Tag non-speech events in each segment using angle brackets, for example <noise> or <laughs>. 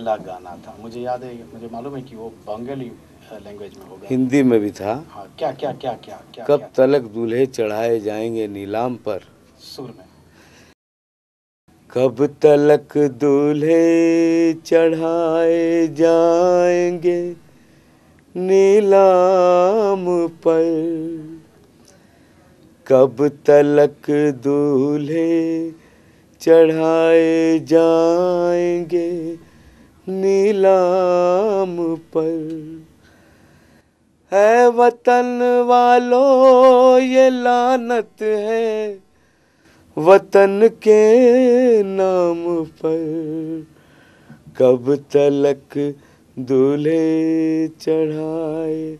पहला गाना था। मुझे याद है मुझे मालूम है कि वो बंगाली लैंग्वेज में होगा। हिंदी में भी था। हाँ क्या क्या क्या क्या क्या कब क्या? तलक दूल्हे चढ़ाए जाएँगे नीलाम पर? सुर में। कब तलक दूल्हे चढ़ाए जाएँगे नीलाम पर? कब तलक दूल्हे चढ़ाए जाएँगे नीलाम पर। है वतन वालों, ये लानत है वतन के नाम पर। कब तलक दूल्हे चढ़ाए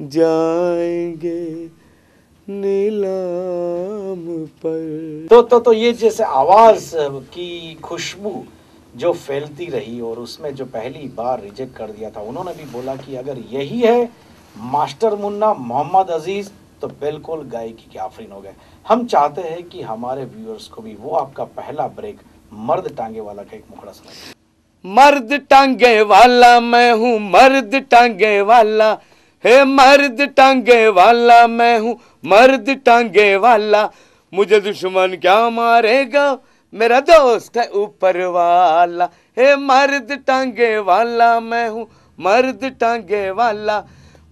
जाएँगे नीलाम पर। तो तो तो ये जैसे आवाज़ की खुशबू। जो फैलती रही और उसमें जो पहली बार रिजेक्ट कर दिया था, उन्होंने भी बोला कि अगर यही है, मास्टर मुन्ना, मोहम्मद अज़ीज़ तो बिल्कुल गायकी के आफरीन हो गए। हम चाहते हैं कि हमारे व्यूअर्स को भी वो आपका पहला ब्रेक मर्द टांगे वाला का एक मुखड़ा सुना मर्द टांगे वाला, मैं हूँ मर्द टांगे वाला, हे मर्द टांगे वाला, मैं हूँ मर्द टांगे वाला, मुझे दुश्मन क्या मारेगा? मेरा दोस्त है ऊपर वाला। हे मर्द टांगे वाला मैं हूँ मर्द टांगे वाला।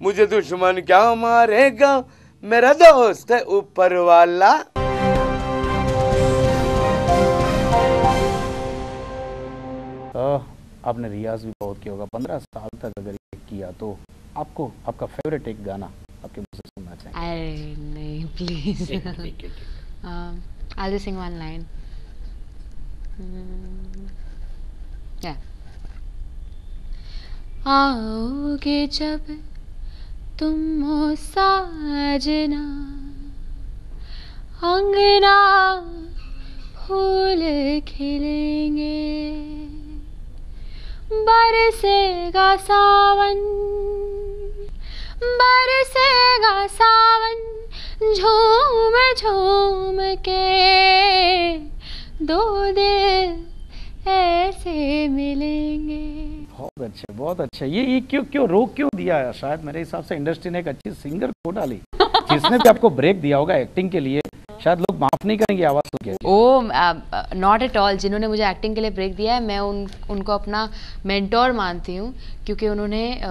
मुझे दुश्मन क्या मारेगा? मेरा दोस्त है ऊपर वाला। अ, आपने रियाज भी बहुत किया होगा। पंद्रह साल तक अगर ये किया तो आपको आपका फेवरेट एक गाना आपके मुँह से सुनना चाहेंगे अरे नहीं प्लीज़ ठीक है, ठीक है, ठीक <laughs> Yeah. आओगे जब तुम हो साजना, अंगना फूल खिलेंगे। बरसेगा सावन बरसेगा सावन झूम झूम के। दो दिल ऐसे मिलेंगे। बहुत अच्छे बहुत अच्छे। ये ये क्यों क्यों रोक क्यों दिया है? शायद मेरे हिसाब से इंडस्ट्री ने एक अच्छी सिंगर को डाली। जिसने भी आपको ब्रेक दिया होगा एक्टिंग के लिए शायद लोग माफ़ नहीं करेंगे आवाज़ सुन के। ओ नॉट एट ऑल जिन्होंने मुझे एक्टिंग के लिए ब्रेक दिया है मैं उन उनको अपना मेंटोर मानती हूँ क्योंकि उन्होंने अ,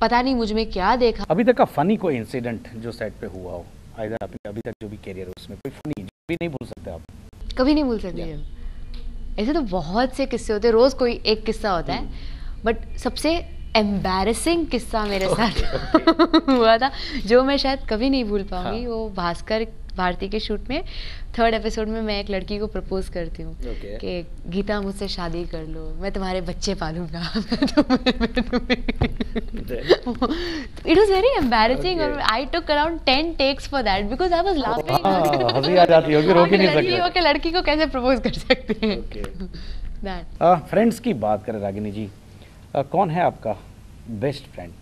पता नहीं मुझमें क्या देखा। अभी तक का फनी कोई इंसिडेंट जो सेट पे हुआ हो? आइदर आपने अभी तक जो भी कैरियर है उसमें कोई फनी जो भी नहीं भूल सकते आप। कभी नहीं भूल सकती है। ऐसे तो बहुत से किस्से होते हैं रोज कोई एक किस्सा होता है। बट सबसे एम्बेरसिंग किस्सा मेरे साथ <laughs> हुआ था जो मैं शायद कभी नहीं भूल पाऊँगी हाँ। वो भास्कर भारती के शूट में थर्ड एपिसोड में मैं एक लड़की को प्रपोज करती हूँ Okay. कि गीता मुझसे शादी कर लो मैं तुम्हारे बच्चे पालूँगा। It was very embarrassing. I took around ten takes for that because I was laughing हाँ, हँसी आ जाती होगी रोक ही नहीं लड़की सकते। होके लड़की को कैसे प्रपोज कर सकते हैं. फ्रेंड्स <laughs> की बात करें रागिनी जी। अ, कौन है आपका बेस्ट फ्रेंड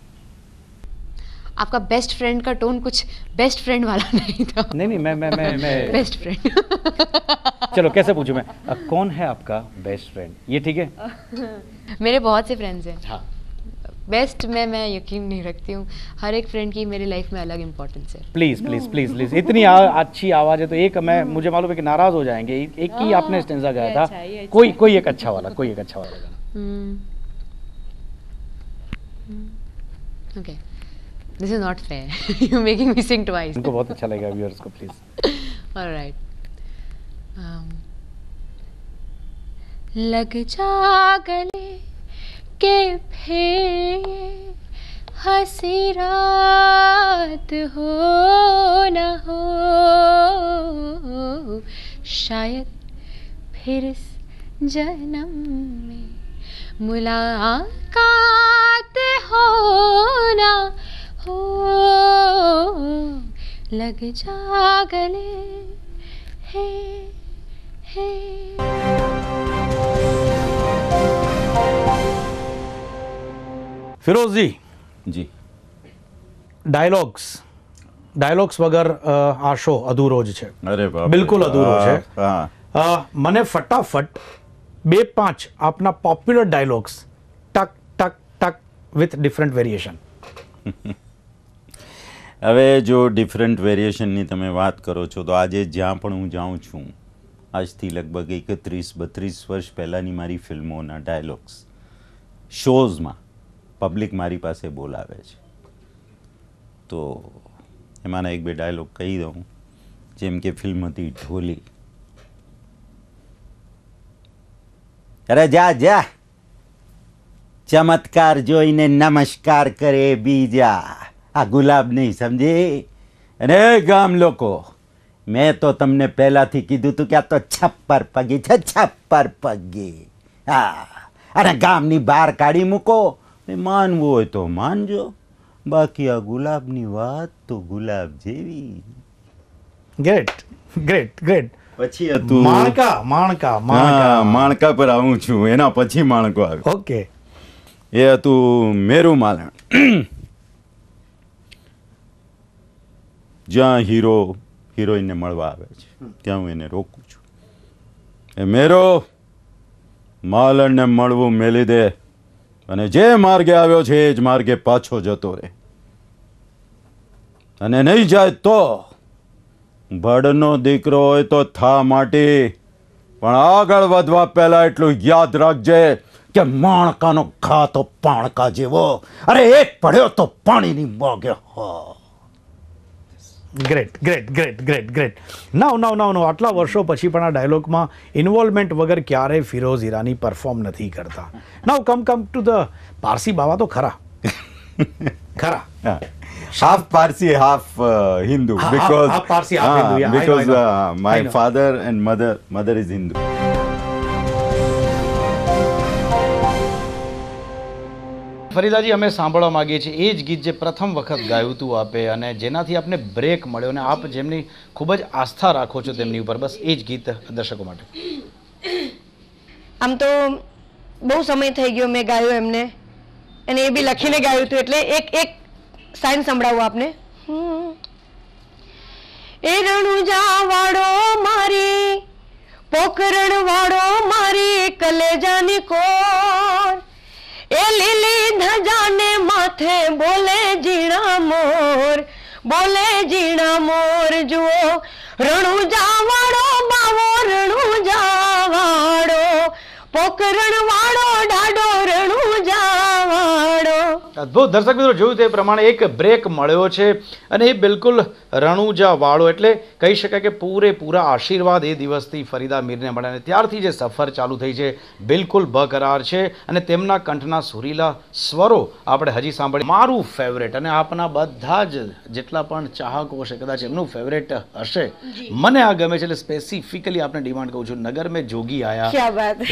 आपका बेस्ट फ्रेंड का टोन कुछ बेस्ट फ्रेंड वाला नहीं था। नहीं नहीं मैं मैं मैं <laughs> मैं बेस्ट फ्रेंड चलो कैसे पूछूँ मैं? अ, कौन है आपका बेस्ट फ्रेंड ये ठीक है? <laughs> मेरे बहुत से फ्रेंड्स हैं। हाँ। बेस्ट में मैं यकीन नहीं रखती हूँ। हर एक फ्रेंड की मेरी लाइफ में अलग इंपॉर्टेंस है। प्लीज़ प्लीज़ प्लीज़ प्लीज़ इतनी आ, अच्छी आवाज़ है तो एक मैं मुझे मालूम है कि नाराज़ हो जाएँगे। एक एक ही आपने स्टेंजा गाया था। अच्छा, अच्छा। कोई कोई एक अच्छा वाला कोई एक अच्छा वाला okay this is not fair you making me sing twice उनको बहुत अच्छा लगेगा व्यूअर्स को प्लीज़ <laughs> Alright. Um, लग जा गले के फिर हँसी रात हो न हो शायद फिर इस जन्म में मुलाकात हो ना हो लग जा गले हे हे ફિરોઝ જી જી ડાયલોગ્સ ડાયલોગ્સ વગર અ, આ શો અધૂરો જ છે અરે બાપ રે. બિલકુલ અધૂરો છે હા, હા અ, મને ફટાફટ બે પાંચ આપના popular dialogues tuck tuck tuck with different variation હવે જો ડિફરન્ટ વેરિએશનની તમે વાત કરો છો, તો આજે જ્યાં પણ હું જાઉં છું, આજથી લગભગ એકત્રીસ બત્રીસ વર્ષ પહેલાંની મારી ફિલ્મોના ડાયલોગ્સ શોઝમાં પબ્લિક મારી પાસે બોલાવે છે. તો એમાંના એક બે ડાયલોગ કહી દઉં, જેમ કે ફિલ્મ હતી ઢોલી. અરે જા જા! ચમત્કાર જોઈને નમસ્કાર કરે બીજા. આ ગુલાબ નહીં સમજે? અને ગામ લોકો મેં તો તમને પહેલાથી કીધું તું કે આ તો છપ્પર પગી છે છપ્પર પગી. હા. અને ગામની બહાર કાઢી મૂકો. માનવું હોય તો માનજો. બાકી આ ગુલાબની વાત તો ગુલાબ જેવી. ગ્રેટ ગ્રેટ ગ્રેટ પછી હતું માણકા માણકા માણકા. માણકા પર આવું છું. એના પછી માણકો આવ્યો ઓકે એ હતું મેરુ માલણ જ્યાં હીરો હિરોઈનને મળવા આવે છે. ત્યાં હું એને રોકું છું. એ મેરો માલણને મળવું મેલી દે. અને જે માર્ગે આવ્યો છે એ જ માર્ગે પાછો જતો રહે. અને નહીં જાય તો ભડનો દીકરો હોય તો થા માટી. પણ આગળ વધવા પહેલાં એટલું યાદ રાખજે કે માણકાનો ઘા તો પાણકા જેવો. અરે એક પડ્યો તો પાણીની મોગે હો. Great great great great great now now now now આટલા વર્ષો પછી પણ આ ડાયલોગમાં ઇન્વોલ્વમેન્ટ વગર ક્યારેય ફિરોઝ ઈરાની પરફોર્મ નથી કરતા now come come to the Parsi બાવા તો ખરા ખરા હાફ પારસી હાફ હિન્દુ હા, because half Parsi, half Hindu, yeah, I know, I because know. I my know. Father and mother mother is Hindu ફરીદાજી, અમે સાંભળવા માગીએ છીએ એ જ ગીત જે પ્રથમ વખત ગાયું હતું આપે અને જેનાથી આપને બ્રેક મળ્યો અને આપ જેમની ખૂબ જ આસ્થા રાખો છો તેમની ઉપર. બસ એ જ ગીત દર્શકો માટે. આમ તો બહુ સમય થઈ ગયો મેં ગાયું એમને. અને એ બી લખીને ગાયું હતું એટલે એક એક સાઇન સંભળાવું આપને. એ રણુજા વાળો મારી પોકરણ વાળો મારી કલેજાની કોર. એ લીલી ધજાને માથે બોલે ઝીણા મોર બોલે ઝીણા મોર જુઓ રણુજા વાળો બાવો રણુજા વાળો પોકરણ અદ્ભુત દર્શક મિત્રો જોયું તે પ્રમાણે એક બ્રેક મળ્યો છે અને એ બિલકુલ રણુજા વાળો એટલે કહી શકાય કે પૂરેપૂરા આશીર્વાદ એ દિવસથી ફરીદા મીરને મળ્યા અને ત્યારથી જે સફર ચાલુ થઈ છે બિલકુલ બકરાર છે અને તેમના કંઠના સુરીલા સ્વરો આપણે હજી સાંભળી મારું ફેવરેટ અને આપના બધા જ જેટલા પણ ચાહકો હશે કદાચ એમનું ફેવરેટ હશે મને આ ગમે છે એટલે સ્પેસિફિકલી આપણે ડિમાન્ડ કહું છું નગર મેં જોગી આયા.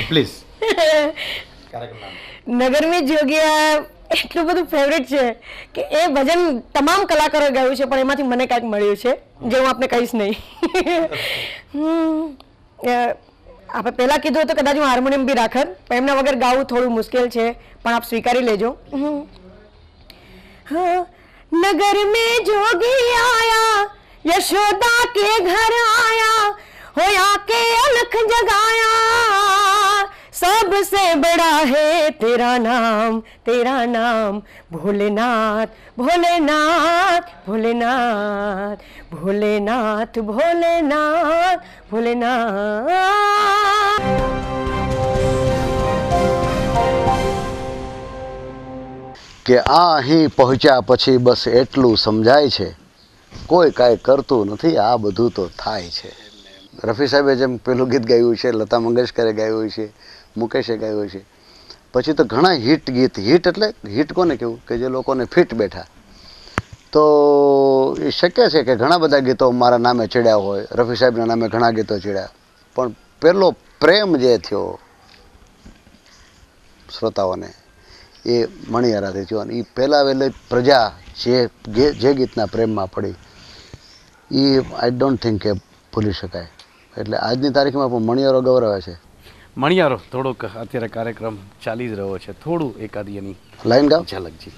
પ્લીઝ <laughs> નગર મેં જોગિયા એટલું બધું ફેવરેટ છે કે એ ભજન તમામ કલાકારો ગાયું છે પણ એમાંથી મને કાંઈક મળ્યું છે જે હું આપને કહીશ નહીં. <laughs> આપણે પહેલાં કીધું હતું કદાચ હું હાર્મોનિયમ બી રાખત પણ એમના વગર ગાવું થોડું મુશ્કેલ છે પણ આપ સ્વીકારી લેજો. નગર મે જોગી આયા યશોદા કે ઘર આયા હોયા કે અલખ જગાયા. सबसे बड़ा है तेरा नाम तेरा नाम भोलेनाथ भोलेनाथ भोलेनाथ भोलेनाथ भोलेनाथ भोलेनाथ કે આ અહીં પહોંચ્યા પછી બસ એટલું સમજાય છે કોઈ કાંઈ કરતું નથી આ બધું તો થાય છે રફી સાહેબે જેમ પેલું ગીત ગાયું છે લતા મંગેશકરે ગાયું છે મુકેશે હોય છે. પછી તો ઘણા હિટ ગીત હિટ એટલે હિટ કોને કેવું કે જે લોકોને ફિટ બેઠા. તો એ શક્ય છે કે ઘણા બધા ગીતો મારા નામે ચડ્યા હોય, રફી સાહેબના નામે ઘણા ગીતો ચડ્યા. પણ પહેલો પ્રેમ જે થયો શ્રોતાઓને, એ મણિયારાથી થયો અને એ પહેલાં વહેલી પ્રજા જે જે ગીતના પ્રેમમાં પડી એ આઈ ડોન્ટ થિંક કે ભૂલી શકાય. એટલે આજની તારીખમાં પણ મણિયારો ગૌરવે છે. મણિયારો થોડોક અત્યારે કાર્યક્રમ ચાલી જ રહ્યો છે. થોડું એકાદી એની લાઈન ગાવ ઝલકજી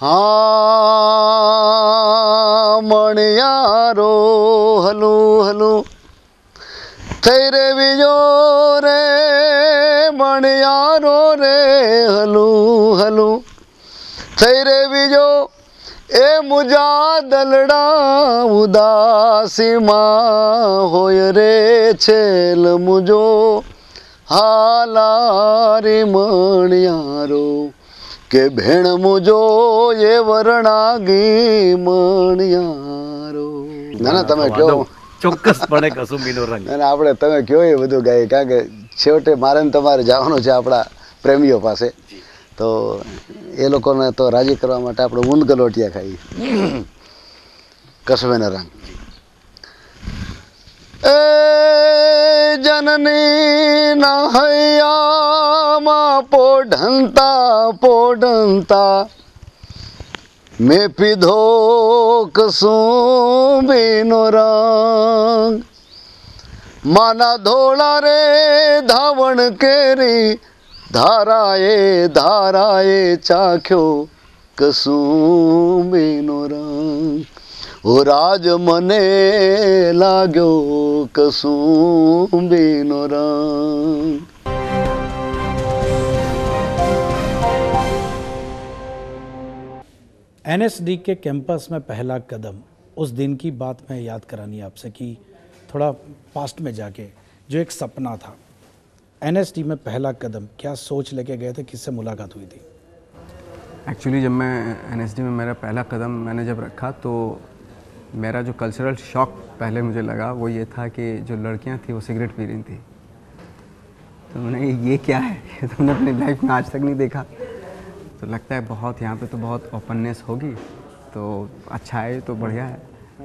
હા મણિયારો હલું હલું. થઈ રે બીજો રે મણિયારો રે હલું હલું. થઈ રે બીજો એ મુજા દલડા ઉદાસીમાં હોય રે છેલ મુજો. હાલારી મણિયારો કે ભેણ મુજો એ વરણાગી મણિયારો. ના ના તમે કહો ચોક્કસપણે કસુંબીનો રંગ. અને આપણે તમે કયો એ બધું ગાય કારણ કે છેવટે મારે તમારે જવાનું છે આપણા પ્રેમીઓ પાસે. તો એ લોકોને તો રાજી કરવા માટે આપણે ઊંધ ગલોટિયા ખાઈ કસવેના રંગ એ જનની ના હૈયામાં પોઢંતા પોઢંતા મેં પીધો કસુંબીનો રંગ માના ધોળા રે ધાવણ કેરી ધારાએ ધારાએ ચાખ્યો કસુંબીનો રંગ ઓ રાજ મને લાગ્યો કસુંબીનો રંગ एनएसडी के कैंपस में पहला कदम उस दिन की बात मैं याद करानी है आपसे कि थोड़ा पास्ट में जाके जो एक सपना था एनएसडी में पहला कदम, क्या सोच लेके गए थे किससे मुलाकात हुई थी? एक्चुअली जब मैं एन में मेरा पहला कदम मैंने जब रखा तो मेरा जो कल्चरल शॉक पहले मुझे लगा, वो ये था कि जो लड़कियाँ थी, वो सिगरेट पी रही थी। तो मैंने ये क्या है? <laughs> ये तो मैंने अपनी लाइफ में आज तक नहीं देखा? तो लगता है बहुत, यहाँ पे तो बहुत ओपननेस होगी तो अच्छा है तो बढ़िया है।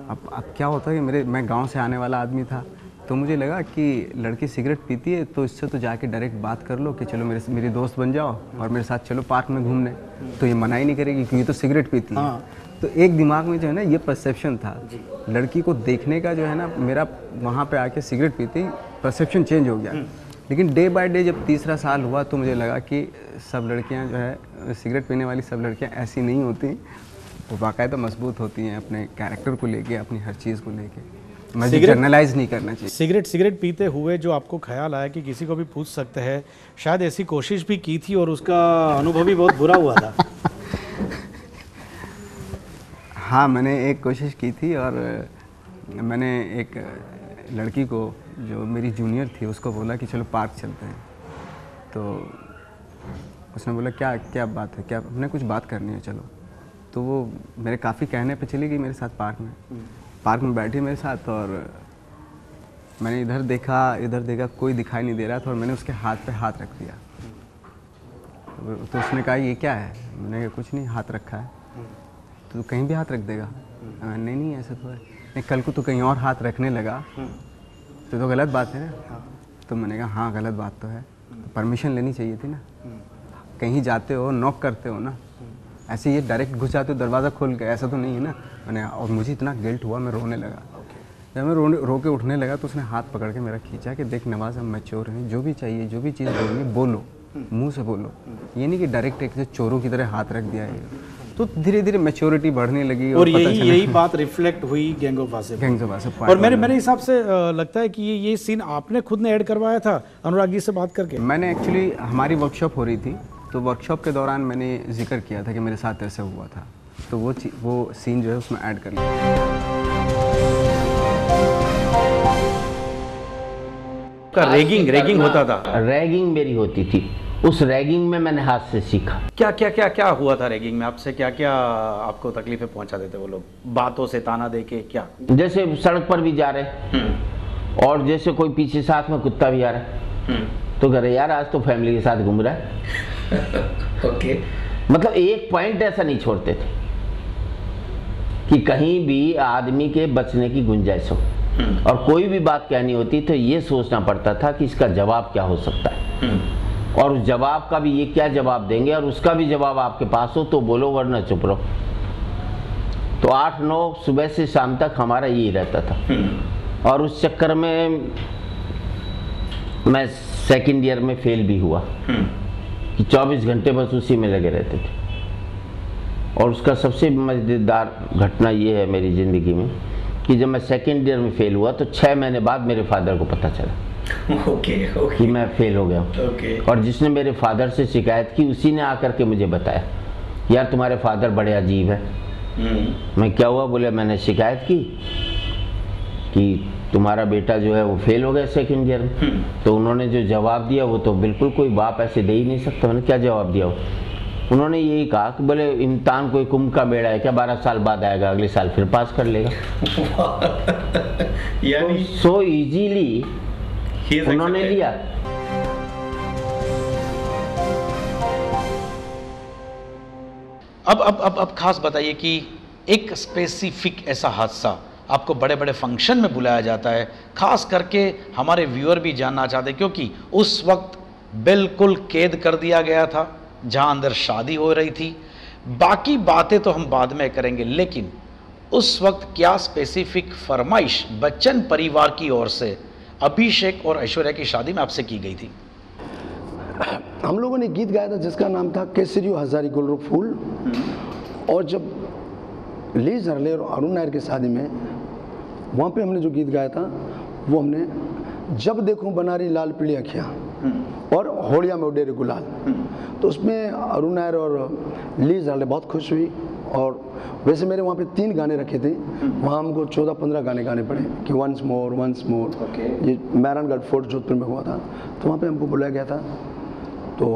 अब अब क्या होता है कि मेरे, मैं गाँव से आने वाला आदमी था तो मुझे लगा कि लड़की सिगरेट पीती है तो इससे तो जाके डायरेक्ट बात कर लो कि चलो मेरे मेरी दोस्त बन जाओ और मेरे साथ चलो पार्क में घूमने। तो ये मना ही नहीं करेगी क्योंकि तो सिगरेट पीती है। तो एक दिमाग में जो है ना ये परसेप्शन था। लड़की को देखने का जो है ना मेरा वहाँ पे आके सिगरेट पीती परसेप्शन चेंज हो गया। लेकिन डे बाय डे जब तीसरा साल हुआ तो मुझे लगा कि सब लड़कियाँ जो है सिगरेट पीने वाली सब लड़कियाँ ऐसी नहीं होती। वो बाकायदा मज़बूत होती हैं अपने कैरेक्टर को लेके अपनी हर चीज़ को लेके। मुझे जर्नलाइज नहीं करना चाहिए। सिगरेट सिगरेट पीते हुए जो आपको ख्याल आया कि किसी को भी पूछ सकते हैं शायद ऐसी कोशिश भी की थी और उसका अनुभव भी बहुत बुरा हुआ था। <laughs> हाँ मैंने एक कोशिश की थी और मैंने एक लड़की को जो मेरी जूनियर थी उसको बोला कि चलो पार्क चलते हैं। तो उसने बोला क्या क्या बात है? क्या हमने कुछ बात करनी है चलो। तो वो मेरे काफ़ी कहने पे चली गई मेरे साथ पार्क में। पार्क में बैठी मेरे साथ और मैंने इधर देखा इधर देखा, कोई दिखाई नहीं दे रहा था और मैंने उसके हाथ पे हाथ रख दिया। तो उसने कहा, ये क्या है? मैंने कहा, कुछ नहीं, हाथ रखा है। तो कहीं भी हाथ रख देगा। नहीं नहीं, ऐसा तो है। नहीं, कल को तो कहीं और हाथ रखने लगा तो तो गलत बात है ना। तो मैंने कहा हाँ गलत बात तो है। तो परमिशन लेनी चाहिए थी ना। कहीं जाते हो, नॉक करते हो ना ऐसे ये डायरेक्ट घुस जाते हो दरवाज़ा खोल के ऐसा तो नहीं है ना? मैंने और मुझे इतना गिल्ट हुआ मैं रोने लगा। जब मैं रोने रो के उठने लगा तो उसने हाथ पकड़ के मेरा खींचा कि देख नवाज़ हम मैच्योर हैं जो भी चाहिए जो भी चीज़ बोलनी बोलो। मुँह से बोलो। ये नहीं कि डायरेक्ट एक चोरों की तरह हाथ रख दिया है। तो धीरे धीरे मेच्योरिटी बढ़ने लगी और पता यही यही बात रिफ्लेक्ट हुई गैंग ऑफ़ और मेरे मेरे हिसाब से लगता है कि ये ये सीन आपने खुद ने ऐड करवाया था अनुराग जी से बात करके? मैंने एक्चुअली हमारी वर्कशॉप हो रही थी तो वर्कशॉप के दौरान मैंने ज़िक्र किया था कि मेरे साथ ऐसे हुआ था। तो वो वो सीन जो है उसमें ऐड कर लिया। का रैगिंग रैगिंग होता था। रैगिंग मेरी होती थी। उस रैगिंग में मैंने हाथ से सीखा। क्या क्या क्या क्या हुआ था रैगिंग में? आपसे क्या क्या आपको तकलीफें पहुंचाते थे वो लोग? बातों से ताना दे के क्या? जैसे सड़क पर भी जा रहे। और जैसे कोई पीछे साथ में कुत्ता भी आ रहा है। तो कह रहे यार आज तो फैमिली के साथ घूम रहा है। <laughs> ओके मतलब एक पॉइंट ऐसा नहीं छोड़ते थे कि कहीं भी आदमी के बचने की गुंजाइश हो। और कोई भी बात कहनी होती तो ये सोचना पड़ता था कि इसका जवाब क्या हो सकता है। और उस जवाब का भी ये क्या जवाब देंगे? और उसका भी जवाब आपके पास हो तो बोलो वरना चुप रहो। तो आठ नौ सुबह से शाम तक हमारा यही रहता था। और उस चक्कर में मैं सेकंड ईयर में फेल भी हुआ। कि 24 घंटे बस उसी में लगे रहते थे। और उसका सबसे मज़ेदार घटना ये है मेरी ज़िंदगी में कि जब मैं सेकेंड ईयर में फेल हुआ तो छः महीने बाद मेरे फादर को पता चला ओके कि मैं फेल हो गया ओके और जिसने मेरे फादर से शिकायत की उसी ने आकर के मुझे बताया यार तुम्हारे फादर बड़े अजीब है। मैं क्या हुआ? बोले मैंने शिकायत की कि तुम्हारा बेटा जो है वो फेल हो गया सेकंड ईयर में। तो उन्होंने जो जवाब दिया वो तो बिल्कुल कोई बाप ऐसे दे ही नहीं सकता। मैंने क्या जवाब दिया? वो उन्होंने यही कहा कि बोले इम्तान कोई कुंभ का बेड़ा है क्या? बारह साल बाद आएगा अगले साल फिर पास कर लेगा। <laughs> यानी सो इजीली उन्होंने लिया। अब अब अब अब खास बताइए कि एक स्पेसिफिक ऐसा हादसा आपको बड़े बड़े फ़ंक्शन में बुलाया जाता है। खास करके हमारे व्यूअर भी जानना चाहते क्योंकि उस वक्त बिल्कुल कैद कर दिया गया था, जहाँ अंदर शादी हो रही थी। बाकी बातें तो हम बाद में करेंगे, लेकिन उस वक्त क्या स्पेसिफिक फरमाइश बच्चन परिवार की ओर से अभिषेक और ऐश्वर्या की शादी में आपसे की गई थी? हम लोगों ने गीत गाया था, जिसका नाम था केसरियो हजारी गुलरो फूल। और जब लीज हरले और अरुण नायर की शादी में वहाँ पे हमने जो गीत गाया था वो हमने जब देखूँ बनारी लाल पीली अखियाँ और होड़िया में उडेरे गुलाल। तो उसमें अरुण नायर और लीज हरले बहुत खुश हुई और वैसे मेरे वहाँ पे तीन गाने रखे थे। वहाँ हमको चौदह पंद्रह गाने गाने पड़े कि वंस मोर वंस मोर ये मैरानगढ़ फोर्ट जोधपुर में हुआ था। तो वहाँ पे हमको बुलाया गया था। तो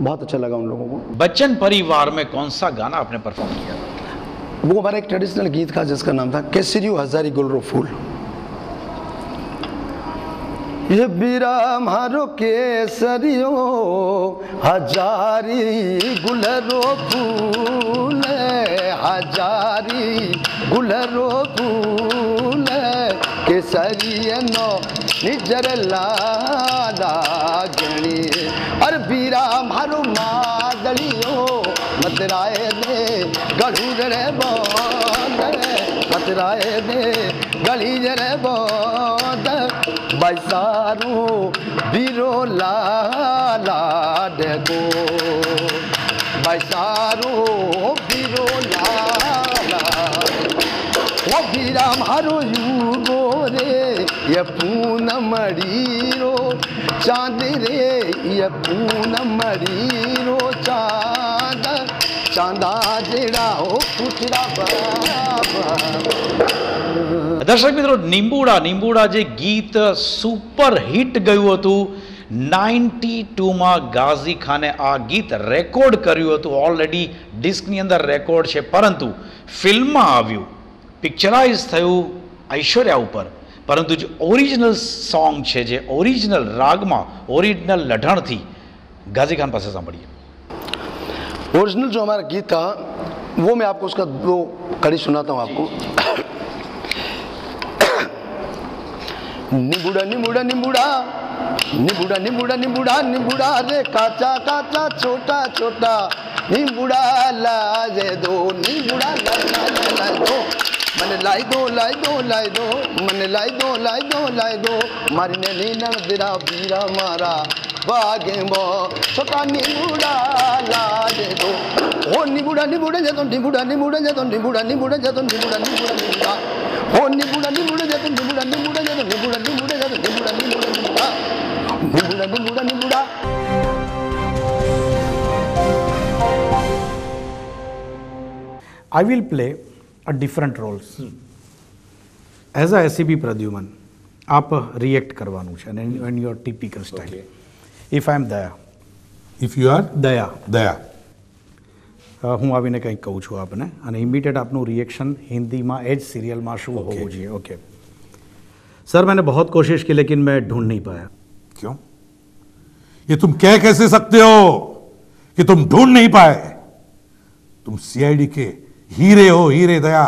बहुत अच्छा लगा उन लोगों को। बच्चन परिवार में कौन सा गाना आपने परफॉर्म किया वो हमारा एक ट्रेडिशनल गीत था, जिसका नाम था केसरियो हजारी गुलरो फूल। ये बीरा मारो केसरियो हजारी गुलरो फूल हजारी गुलरो फूल केसरियनो निजर लादा गणी दे गली बैसारू बीरो लाला देखो बैसारू बीरो लाला ओ बीरा मारो युगो रे ये पूनम रो चांद रे ये पूनम रो चांद દર્શક મિત્રો, નિંબુડા નિંબુડા જે ગીત સુપર હિટ ગયું હતું, નાઇન્ટી ટુમાં ગાઝી ખાને આ ગીત રેકોર્ડ કર્યું હતું. ઓલરેડી ડિસ્કની અંદર રેકોર્ડ છે, પરંતુ ફિલ્મમાં આવ્યું પિક્ચરાઇઝ થયું ઐશ્વર્યા ઉપર. પરંતુ જે ઓરિજિનલ સોંગ છે, જે ઓરિજિનલ રાગમાં ઓરિજિનલ લઢણથી ગાઝી ખાન પાસે સાંભળીએ. ओरिजिनल जो हमारा गीत था, वो मैं आपको उसका दो कड़ी सुनाता हूँ आपको। निबुड़ा निबुड़ा निबुड़ा निबुड़ा निबुड़ा निबुड़ा निबुड़ा रे काचा काचा, छोटा छोटा, निबुड़ा लाजे दो, निबुड़ा ला दो। मन लाई दो लाई दो लाई दो, मन लाई दो लाई दो लाई दो। मारी ने नीना दिरा बीरा मारा बागे मो छोटा निबुड़ा लाजे दो ओ निबुड़ा निबुड़ा जे तो निबुड़ा निबुड़ा जे तो निबुड़ा निबुड़ा जे तो निबुड़ा निबुड़ा निबुड़ा ओ निबुड़ा निबुड़ा जे तो निबुड़ा निबुड़ा जे तो निबुड़ा निबुड़ा जे तो निबुड़ा निबुड़ा निबुड़ा निबुड़ा निबुड़ा निबुड़ा I will play a different roles. As a ACP Pradyuman આપ રિએક્ટ કરવાનું છે અને N your typical style if I am Daya if you R દયા દયા હું આવીને કંઈક કહું છું આપને અને ઇમિડિયેટ આપનું રિએક્શન હિન્દીમાં એ જ સિરિયલમાં શું હોવું જોઈએ ઓકે सर मैंने बहुत कोशिश की लेकिन मैं ढूंढ नहीं पाया। क्यों? ये तुम कह कैसे सकते हो कि तुम ढूंढ नहीं पाए? तुम सीआईडी के हीरे हो हीरे दया।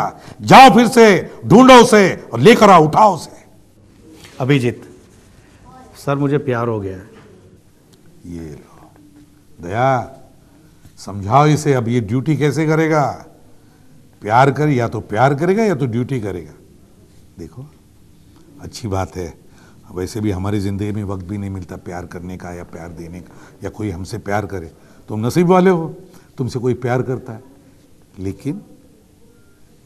जाओ फिर से ढूंढो उसे और लेकर आओ उठाओ उसे। अभिजीत सर मुझे प्यार हो गया है। ये लो। दया समझाओ इसे अब ये ड्यूटी कैसे करेगा? प्यार कर या तो प्यार करेगा या तो ड्यूटी करेगा? देखो अच्छी बात है। वैसे भी हमारी ज़िंदगी में वक्त भी नहीं मिलता प्यार करने का या प्यार देने का या कोई हमसे प्यार करे। तुम नसीब वाले हो तुमसे कोई प्यार करता है। लेकिन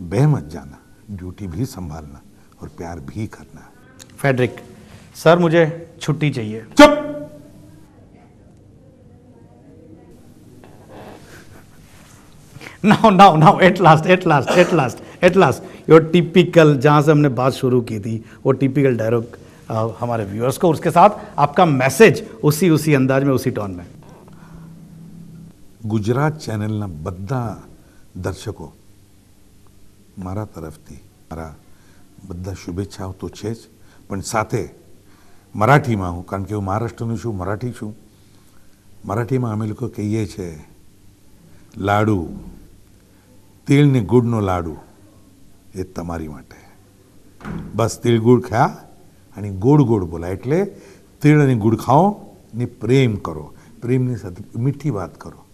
बह मत जाना ड्यूटी भी संभालना और प्यार भी करना। फेडरिक सर मुझे छुट्टी चाहिए। चुप! now now now at last at last at last at last your typical जहाँ से हमने बात शुरू की थी वो टिपिकल डायलॉग हमारे व्यूअर्स को उसके साथ आपका मैसेज उसी उसी अंदाज में उसी टोन में ગુજરાત ચેનલના બધા દર્શકો મારા તરફથી મારા બધા શુભેચ્છાઓ તો છે જ પણ સાથે મરાઠીમાં હું કારણ કે હું મહારાષ્ટ્રનું છું મરાઠી છું મરાઠીમાં અમે લોકો કહીએ છે લાડુ તિલ ને ગુડનો લાડુ એ તમારી માટે. બસ તિલ ગુડ ખા અને ગોળ ગોળ બોલા એટલે તિળ અને ગુડ ખાઓ ને પ્રેમ કરો. પ્રેમની સાથે મીઠી વાત કરો.